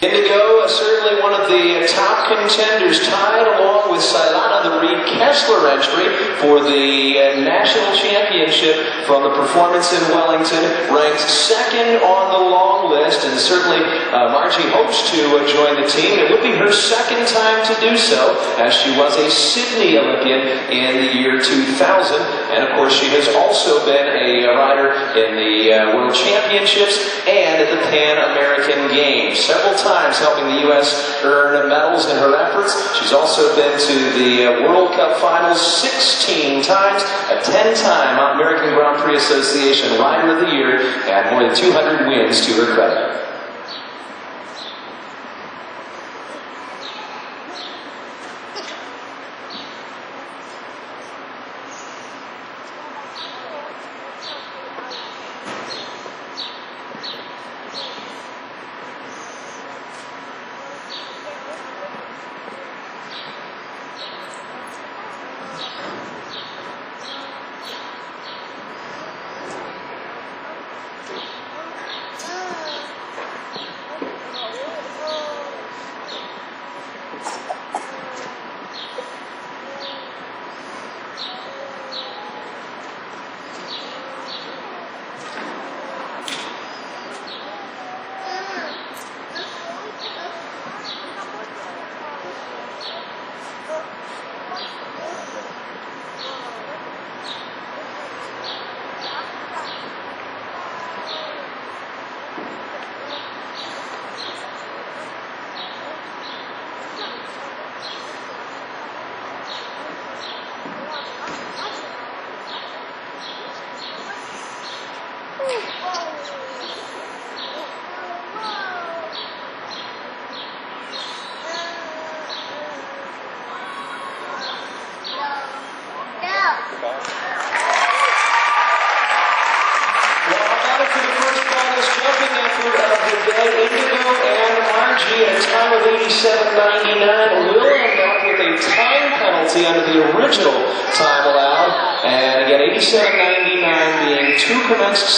Indigo, uh, certainly one of the top contenders, tied along with Cylana the Reed Kessler entry for the uh, national championship from the performance in Wellington, ranked second on the long list, and certainly uh, Margie hopes to uh, join the team. It would be her second time to do so, as she was a Sydney Olympian in the year 2000, and of course she has also been a rider in the uh, World Championships and at the Pan American Games. Several times times helping the U.S. earn medals in her efforts. She's also been to the uh, World Cup Finals 16 times, a 10-time American Grand Prix Association Rider of the Year, and more than 200 wins to her credit. Indigo and Margie at a time of 87.99 will end up with a time penalty under the original time allowed. And again, 87.99 being two commenced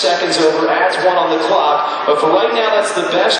seconds over adds one on the clock. But for right now, that's the best.